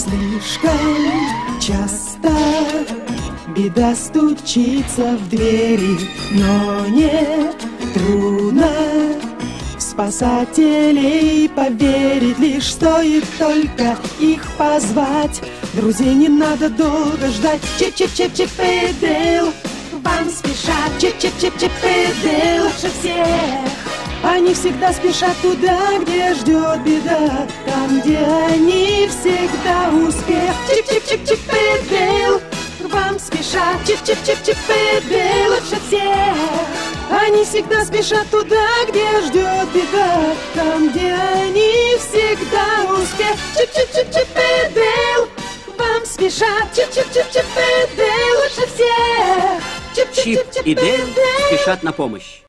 Слишком часто беда стучится в двери, но не трудно в спасателей поверить, лишь стоит только их позвать. Друзей не надо долго ждать. Чип-чип-чип-чип Дейл к вам спешат. Чип-чип-чип-чип Дейл лучше всех. Они всегда спешат туда, где ждет беда, там, где они всегда успех. Чип-чип-чип-чип и Дейл к вам спешат. Чип-чип-чип-чип и Дейл лучше всех. Они всегда спешат туда, где ждет беда, там, где они всегда успех. Чип-чип-чип-чип и Дейл к вам спешат. Чип-чип-чип-чип и Дейл лучше всех. Чип и Дейл спешат на помощь.